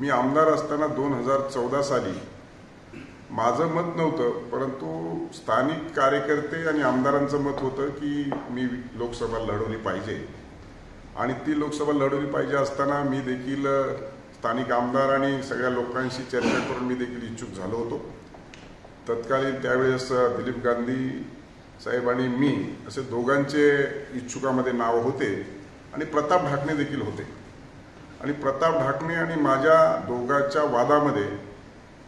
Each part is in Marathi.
मी आमदार असताना दोन हजार चौदा साली माझं मत नव्हतं परंतु स्थानिक कार्यकर्ते आणि आमदारांचं मत होतं की मी लोकसभा लढवली पाहिजे. आणि ती लोकसभा लढवली पाहिजे असताना मी देखील स्थानिक आमदार आणि सगळ्या लोकांशी चर्चा करून मी देखील इच्छुक झालो होतो. तत्कालीन त्यावेळेस दिलीप गांधी साहेब आणि मी असे दोघांचे इच्छुकामध्ये नाव होते आणि प्रताप ढाकणे देखील होते. आणि प्रताप ढाकणे आणि माझ्या दोघांच्या वादामध्ये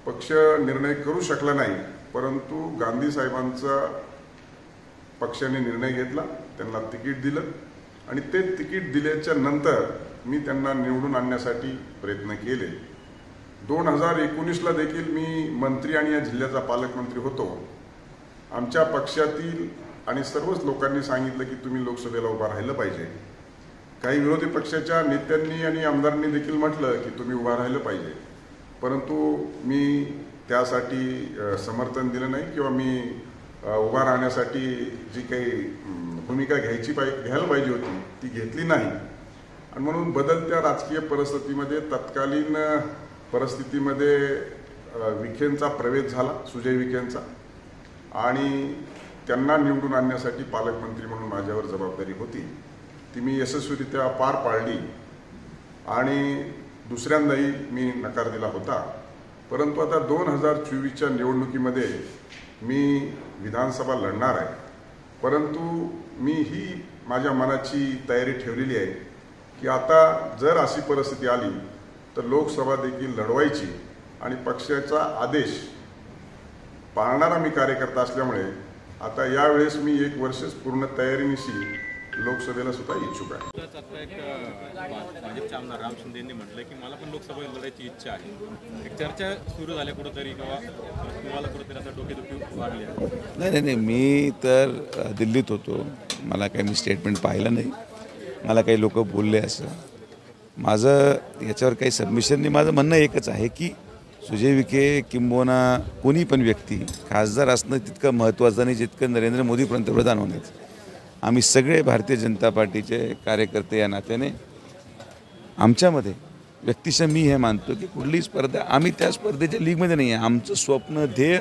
पक्ष निर्णय करू शकला नाही परंतु गांधी साहेबांचा पक्षाने निर्णय घेतला त्यांना तिकीट दिलं आणि ते तिकीट दिल्याच्या नंतर मी त्यांना निवडून आणण्यासाठी प्रयत्न केले. दोन हजार एकोणीसला देखील मी मंत्री आणि या जिल्ह्याचा पालकमंत्री होतो. आमच्या पक्षातील आणि सर्वच लोकांनी सांगितलं की तुम्ही लोकसभेला उभा राहिलं पाहिजे. काही विरोधी पक्षाच्या नेत्यांनी आणि आमदारांनी देखील म्हटलं की तुम्ही उभा राहिलं पाहिजे. परंतु मी त्यासाठी समर्थन दिलं नाही किंवा मी उभा राहण्यासाठी जी काही भूमिका घ्यायची पाहि घ्यायला पाहिजे होती ती घेतली नाही. आणि म्हणून बदलत्या राजकीय परिस्थितीमध्ये तत्कालीन परिस्थितीमध्ये विखेंचा प्रवेश झाला सुजय विखेंचा. आणि त्यांना निवडून आणण्यासाठी पालकमंत्री म्हणून माझ्यावर जबाबदारी होती. ती मी यशस्वीरित्या पार पाडली. आणि दुसऱ्यांदाही मी नकार दिला होता. परंतु आता दोन हजार चोवीसच्या निवडणुकीमध्ये मी विधानसभा लढणार आहे. परंतु मी ही माझ्या मनाची तयारी ठेवलेली आहे की आता जर अशी परिस्थिती आली तर लोकसभा देखील लढवायची आणि पक्षाचा आदेश पाळणारा मी कार्यकर्ता असल्यामुळे आता यावेळेस मी एक वर्षच पूर्ण तयारीनिशी लोकसभेला सुद्धा इच्छुक आहे. भाजपचे आमदार राम शिंदे यांनी म्हटलं की मला पण लोकसभेत लढायची इच्छा आहे. एक चर्चा सुरू झाल्या कुठंतरी किंवा तुम्हाला कुठंतरी आता डोकेदुखी वाढली नाही नाही नाही. मी तर दिल्लीत होतो. मला काही मी स्टेटमेंट पाहिलं नाही. मला काही लोक बोलले असं. माझं याच्यावर काही सबमिशन नाही. माझं म्हणणं एकच आहे की सुजय विखे किंबोना कोणी पण व्यक्ती खासदार असणं तितकं महत्त्वाचं नाही जितकं नरेंद्र मोदी पंतप्रधान होण्याचं आम्ही सगळे भारतीय जनता पार्टीचे कार्यकर्ते या नात्याने आमच्यामध्ये व्यक्तिशः मी हे मानतो की कुठलीही स्पर्धा आम्ही त्या स्पर्धेच्या लीगमध्ये नाही आहे. आमचं स्वप्न ध्येय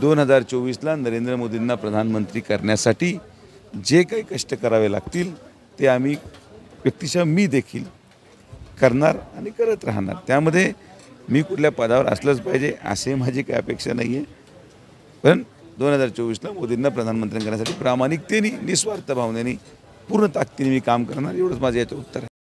दोन हजार चोवीसला नरेंद्र मोदींना प्रधानमंत्री करण्यासाठी जे काही कष्ट करावे लागतील ते आम्ही व्यक्तिशः मी देखील करणार आणि करत राहणार. त्यामध्ये मी कुठल्या पदावर असलंच पाहिजे असे माझी काही अपेक्षा नाही आहे. पण दोन हजार चोवीसला मोदींना प्रधानमंत्री करण्यासाठी प्रामाणिकतेने निस्वार्थ भावनेने पूर्ण ताकदीने मी काम करणार. एवढंच माझं याचं उत्तर आहे.